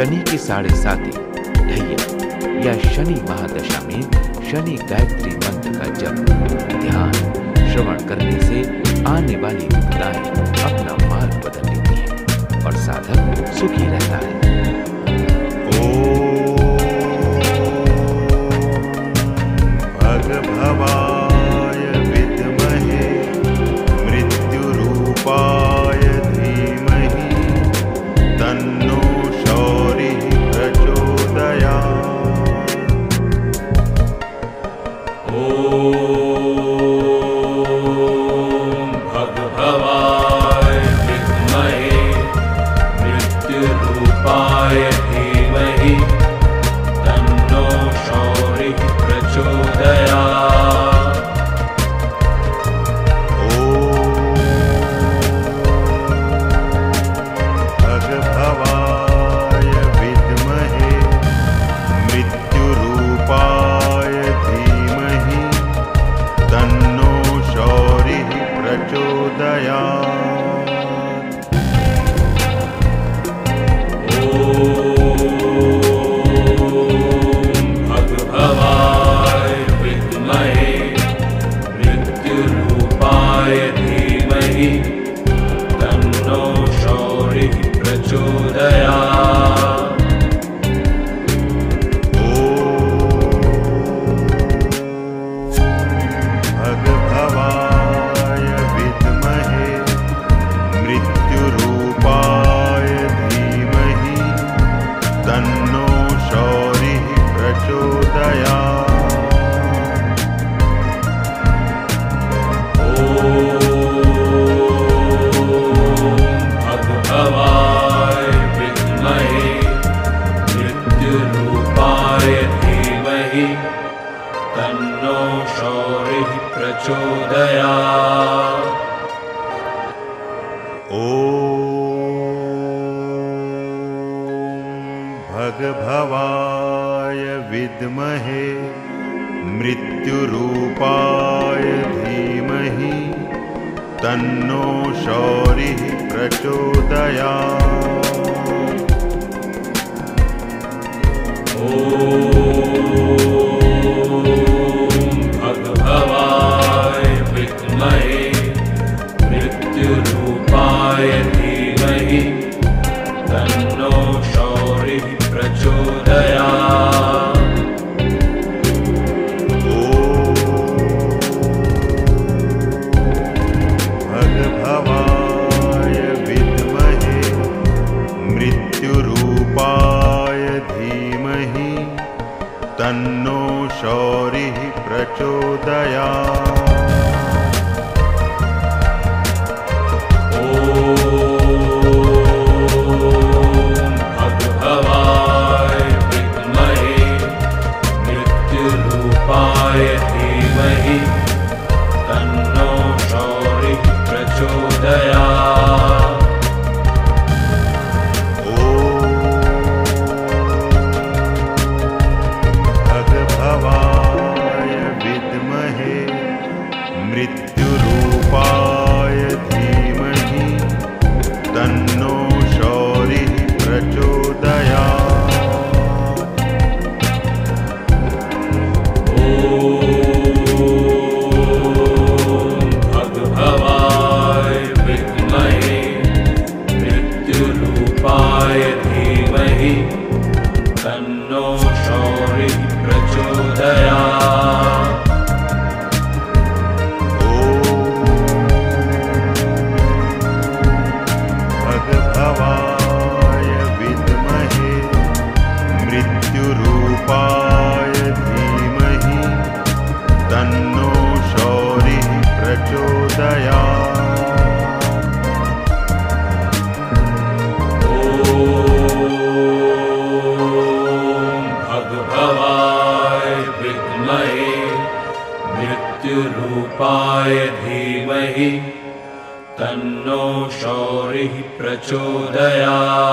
शनि के साढ़े साथी ढैया या शनि महादशा में शनि गायत्री मंत्र का जप, ध्यान, श्रवण करने से आने वाली विपदाएँ अपना मार्ग बदल लेती है और साधक सुखी रहता है। भगभवाय तन्नो शौरिः प्रचोदयात्। ॐ भगभवाय विद्महे मृत्युरूपाय धीमहि तन्नो शौरिः प्रचोदयात्। भगभवाय मृत्युरूपाय विद्महे मृत्युरूपाय धीमहि तन्नो शौरिः प्रचोदयात्